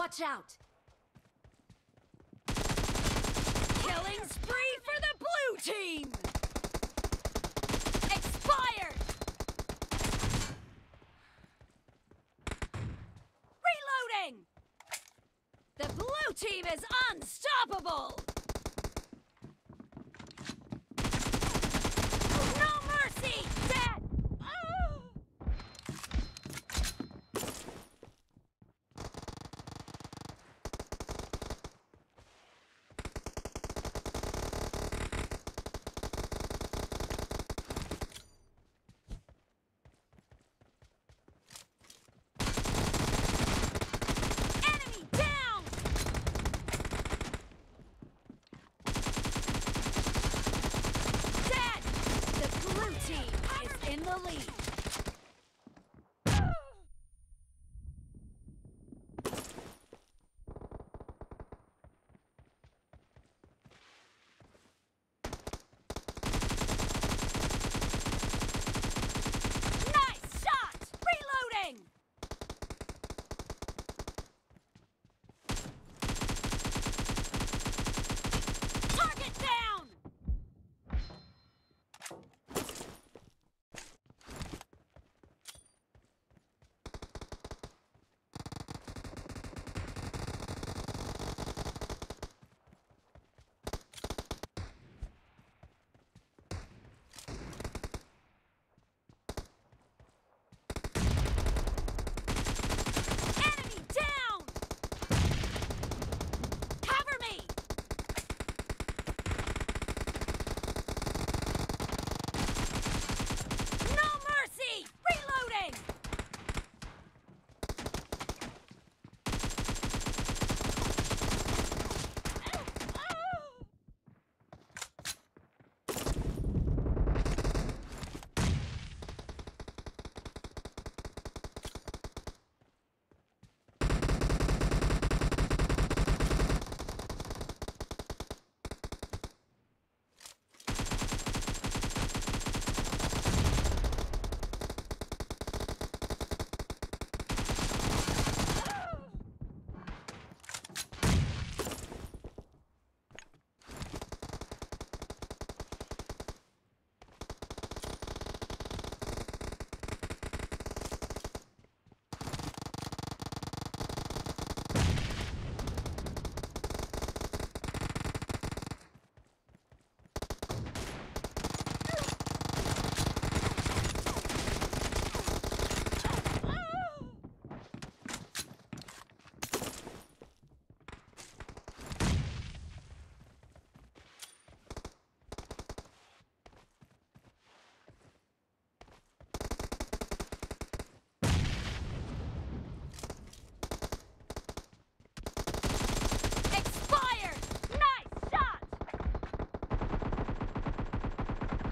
Watch out! Killing spree for the blue team! Expired! Reloading! The blue team is unstoppable!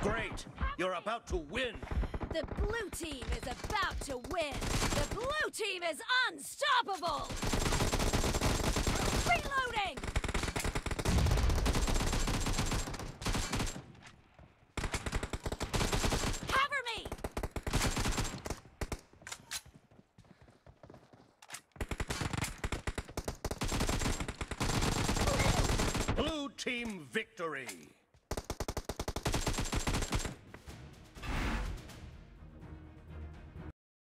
Great, you're about to win. The blue team is about to win. The blue team is unstoppable. Reloading! Cover me! Blue team victory.